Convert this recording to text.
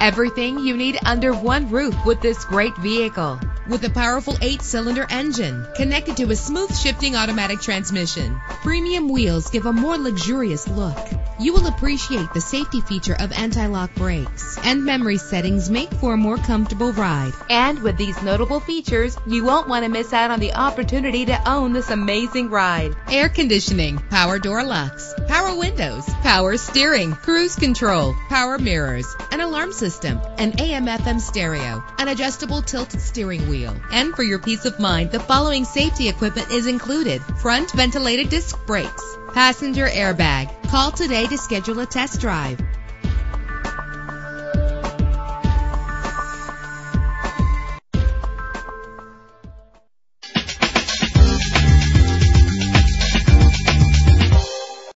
Everything you need under one roof with this great vehicle. With a powerful eight cylinder engine connected to a smooth shifting automatic transmission, premium wheels give a more luxurious look. You will appreciate the safety feature of anti lock brakes, and memory settings make for a more comfortable ride. And with these notable features, you won't want to miss out on the opportunity to own this amazing ride. Air conditioning, power door locks, power windows, power steering, cruise control, power mirrors, an alarm system, an AM FM stereo, an adjustable tilt steering wheel. And for your peace of mind, the following safety equipment is included. Front ventilated disc brakes, passenger airbag. Call today to schedule a test drive.